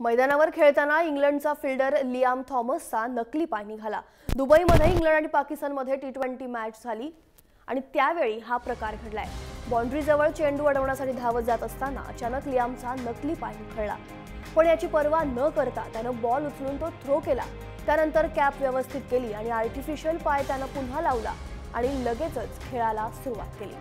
मैदानावर खेळताना इंग्लंडचा फिल्डर लियाम थॉमसचा नकली पाय निघाला दुबईमध्ये इंग्लंड आणि पाकिस्तानमध्ये टी ट्वेंटी मॅच झाली आणि त्यावेळी हा प्रकार घडलाय. बाउंड्रीजवळ चेंडू अडवण्यासाठी धावत जात असताना अचानक लियामचा नकली पाय निखळला पण याची पर्वा न करता त्यानं बॉल उचलून तो थ्रो केला. त्यानंतर कॅप व्यवस्थित केली आणि आर्टिफिशियल पाय त्यानं पुन्हा लावला आणि लगेचच खेळाला सुरुवात केली.